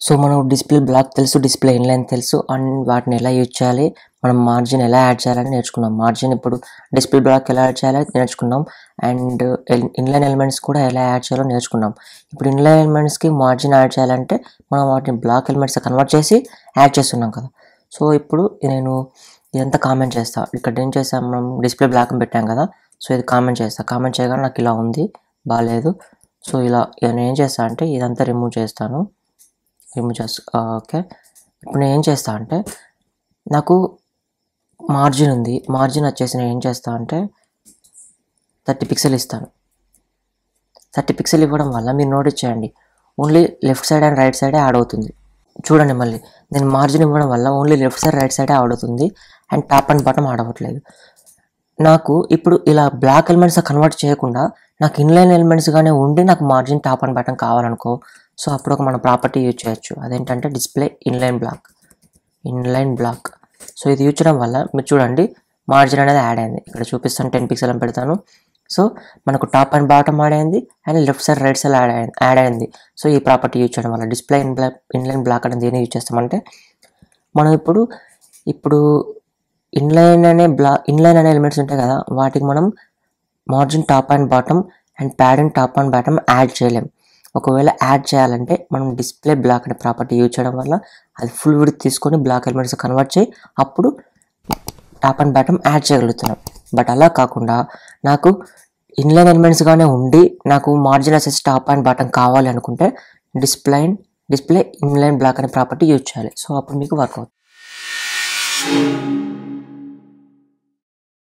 So మనం display block తెలుసు display inline తెలుసు అండ్ వాటిని ఎలా యూజ్ చేయాలి మనం మార్జిన్ ఎలా యాడ్ చేయాలని నేర్చుకున్నాం. మార్జిన్ ఇప్పుడు డిస్ప్లే బ్లాక్ ఎలా యాడ్ చేయాలి నేర్చుకున్నాం అండ్ ఇన్లైన్ ఎలిమెంట్స్ కూడా ఎలా యాడ్ చేయాలో నేర్చుకున్నాం. ఇప్పుడు ఇన్లైన్ ఎలిమెంట్స్కి మార్జిన్ యాడ్ చేయాలంటే మనం వాటిని బ్లాక్ ఎలిమెంట్స్ కన్వర్ట్ చేసి యాడ్ చేస్తున్నాం కదా. సో ఇప్పుడు నేను ఇదంతా కామెంట్ చేస్తా. ఇక్కడ ఏం చేస్తాం మనం డిస్ప్లే బ్లాక్ పెట్టాం కదా సో ఇది కామెంట్ చేస్తా. కామెంట్ చేయగానే నాకు ఇలా ఉంది బాగాలేదు సో ఇలా నేను ఏం చేస్తాను అంటే ఇదంతా రిమూవ్ చేస్తాను. రిమూవ్ చేస్తా. ఓకే. ఇప్పుడు నేను ఏం చేస్తా అంటే నాకు మార్జిన్ ఉంది. మార్జిన్ వచ్చేసి నేను ఏం చేస్తా అంటే థర్టీ పిక్సెల్ ఇస్తాను. థర్టీ పిక్సెల్ ఇవ్వడం వల్ల మీరు నోటీస్ చేయండి only left side and right సైడే యాడ్ అవుతుంది. చూడండి మళ్ళీ. నేను మార్జిన్ ఇవ్వడం వల్ల ఓన్లీ లెఫ్ట్ సైడ్ రైట్ సైడే యాడ్ అవుతుంది and top and bottom add అవ్వట్లేదు. నాకు ఇప్పుడు ఇలా బ్లాక్ ఎలిమెంట్స్ కన్వర్ట్ చేయకుండా నాకు ఇన్లైన్ ఎలిమెంట్స్గానే ఉండి నాకు మార్జిన్ టాప్ అండ్ బాటమ్ కావాలనుకో సో అప్పుడు ఒక మన ప్రాపర్టీ యూజ్ చేయొచ్చు. అదేంటంటే display inline block. Inline block. So ఇది యూజ్ చేయడం వల్ల మీరు చూడండి మార్జిన్ అనేది యాడ్ అయింది. ఇక్కడ చూపిస్తాను టెన్ పిక్సెల్ అని పెడతాను. సో మనకు టాప్ అండ్ బాటమ్ యాడ్ అయింది and left side right side add అయింది యాడ్ అయింది. సో ఈ ప్రాపర్టీ యూజ్ చేయడం వల్ల display in block inline block అనేది దేని యూజ్ చేస్తామంటే మనం ఇప్పుడు ఇప్పుడు ఇన్లైన్ అనే బ్లా ఇన్లైన్ అనే ఎలిమెంట్స్ ఉంటాయి కదా వాటికి మనం margin top and bottom and padding top and bottom add చేయలేం. ఒకవేళ యాడ్ చేయాలంటే మనం డిస్ప్లే బ్లాక్ అనే ప్రాపర్టీ యూజ్ చేయడం వల్ల అది ఫుల్ విడ్త్ తీసుకొని బ్లాక్ ఎలిమెంట్స్ కన్వర్ట్ చేయి. అప్పుడు టాప్ అండ్ బాటమ్ యాడ్ చేయగలుగుతున్నాం. బట్ అలా కాకుండా నాకు ఇన్లైన్ ఎలిమెంట్స్గానే ఉండి నాకు మార్జిన్ అసెస్ టాప్ అండ్ బాటమ్ కావాలి అనుకుంటే display inline display inline block అనే ప్రాపర్టీ యూజ్ చేయాలి. సో అప్పుడు మీకు వర్క్ అవుతుంది.